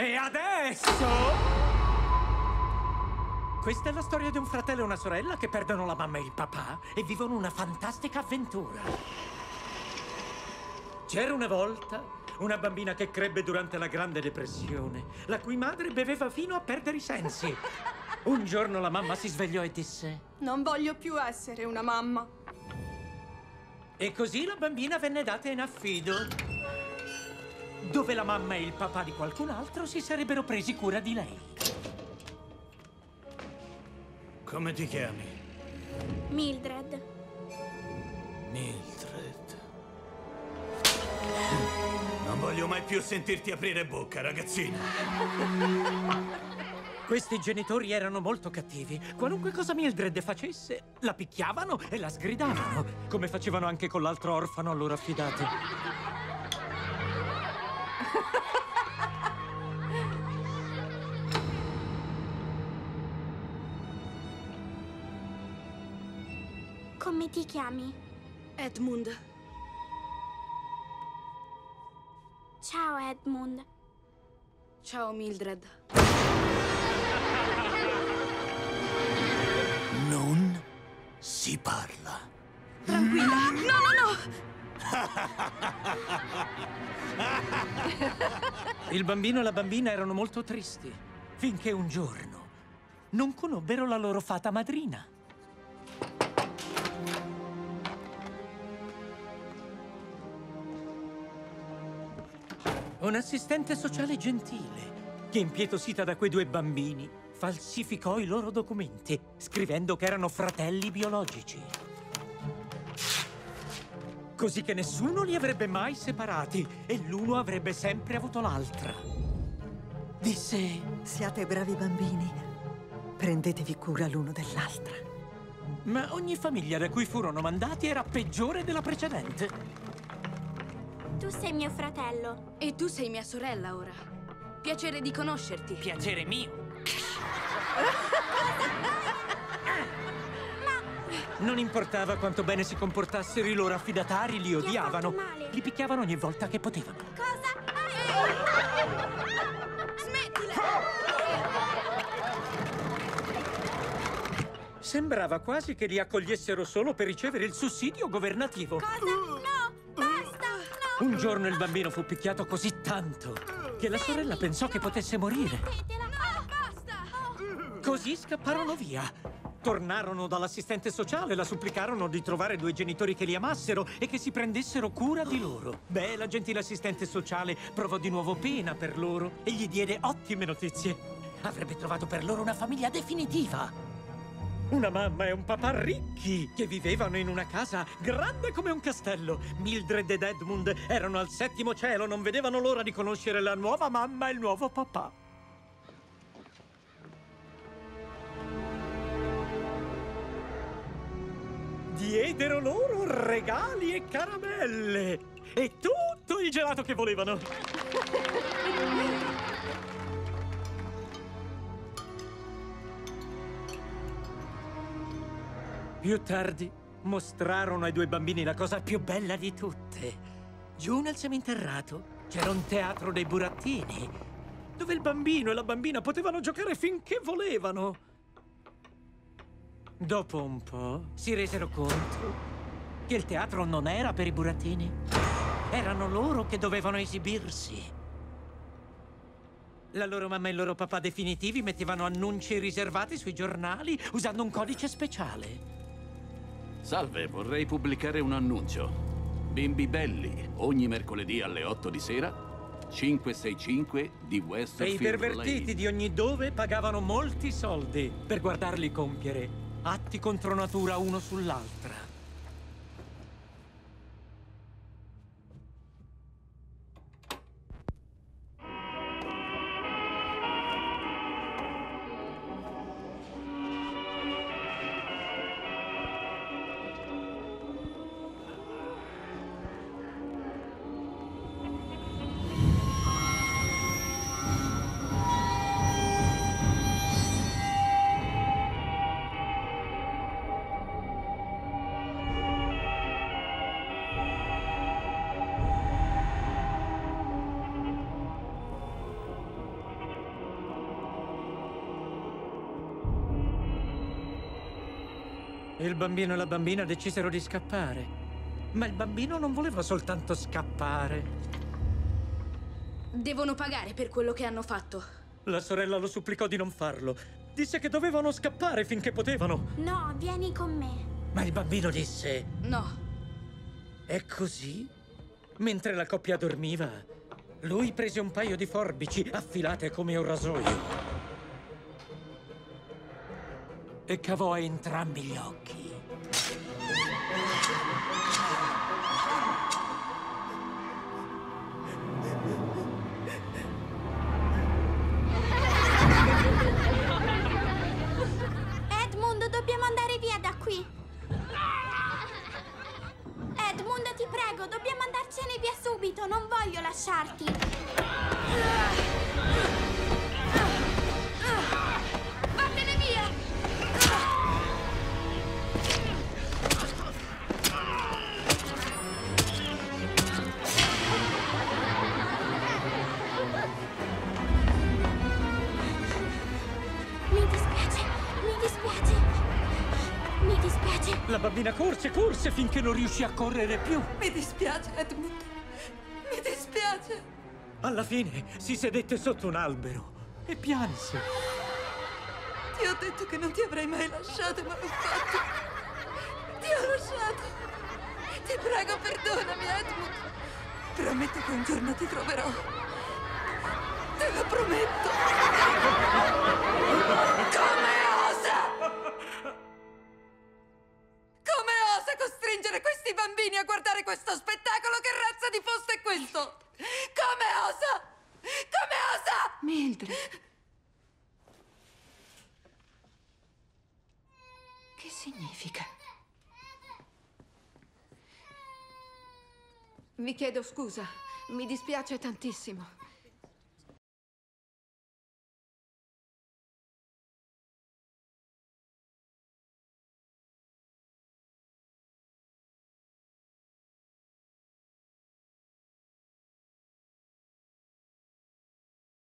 E adesso... Questa è la storia di un fratello e una sorella che perdono la mamma e il papà e vivono una fantastica avventura. C'era una volta una bambina che crebbe durante la Grande Depressione, la cui madre beveva fino a perdere i sensi. Un giorno la mamma si svegliò e disse... Non voglio più essere una mamma. E così la bambina venne data in affido. Dove la mamma e il papà di qualcun altro si sarebbero presi cura di lei. Come ti chiami? Mildred. Mildred. Non voglio mai più sentirti aprire bocca, ragazzina. Questi genitori erano molto cattivi. Qualunque cosa Mildred facesse, la picchiavano e la sgridavano, come facevano anche con l'altro orfano a loro affidato. Come ti chiami? Edmund. Ciao Edmund. Ciao Mildred. Non si parla. Tranquilla. No, no, no! Il bambino e la bambina erano molto tristi, finché un giorno non conobbero la loro fata madrina. Un'assistente sociale gentile, che impietosita da quei due bambini, falsificò i loro documenti, scrivendo che erano fratelli biologici. Così che nessuno li avrebbe mai separati e l'uno avrebbe sempre avuto l'altra. Disse... Siate bravi bambini. Prendetevi cura l'uno dell'altra. Ma ogni famiglia da cui furono mandati era peggiore della precedente. Tu sei mio fratello. E tu sei mia sorella ora. Piacere di conoscerti. Piacere mio. Non importava quanto bene si comportassero i loro affidatari, li odiavano. Li picchiavano ogni volta che potevano. Cosa? Sembrava quasi che li accogliessero solo per ricevere il sussidio governativo. Cosa? No! Basta! No! Un giorno il bambino fu picchiato così tanto che la sorella pensò che potesse morire. Smettetela! No! Basta! Così scapparono via. Tornarono dall'assistente sociale la supplicarono di trovare due genitori che li amassero e che si prendessero cura di loro. Beh, la gentile assistente sociale provò di nuovo pena per loro e gli diede ottime notizie. Avrebbe trovato per loro una famiglia definitiva. Una mamma e un papà ricchi che vivevano in una casa grande come un castello. Mildred ed Edmund erano al settimo cielo, non vedevano l'ora di conoscere la nuova mamma e il nuovo papà. Diedero loro regali e caramelle e tutto il gelato che volevano. Più tardi mostrarono ai due bambini la cosa più bella di tutte. Giù nel seminterrato c'era un teatro dei burattini, dove il bambino e la bambina potevano giocare finché volevano. Dopo un po' si resero conto che il teatro non era per i burattini. Erano loro che dovevano esibirsi. La loro mamma e il loro papà definitivi mettevano annunci riservati sui giornali usando un codice speciale. Salve, vorrei pubblicare un annuncio. Bimbi belli, ogni mercoledì alle 8 di sera, 565 di E i pervertiti Lane. di ogni dove pagavano molti soldi per guardarli compiere atti contro natura uno sull'altra. Il bambino e la bambina decisero di scappare. Ma il bambino non voleva soltanto scappare. Devono pagare per quello che hanno fatto. La sorella lo supplicò di non farlo. Disse che dovevano scappare finché potevano. No, vieni con me. Ma il bambino disse: No. E così, mentre la coppia dormiva, lui prese un paio di forbici affilate come un rasoio e cavò entrambi gli occhi. Edmund, dobbiamo andare via da qui. Edmund, ti prego, dobbiamo andarcene via subito. Non voglio lasciarti. Dispiace. La bambina corse, corse finché non riuscì a correre più. Mi dispiace, Edmund. Mi dispiace. Alla fine si sedette sotto un albero e pianse. Ti ho detto che non ti avrei mai lasciato, ma l'ho fatto. Ti ho lasciato. Ti prego, perdonami, Edmund. Prometto che un giorno ti troverò. Te lo prometto. Questo spettacolo? Che razza di posto è questo? Come osa? Come osa? Mildred. Che significa? Vi chiedo scusa, mi dispiace tantissimo.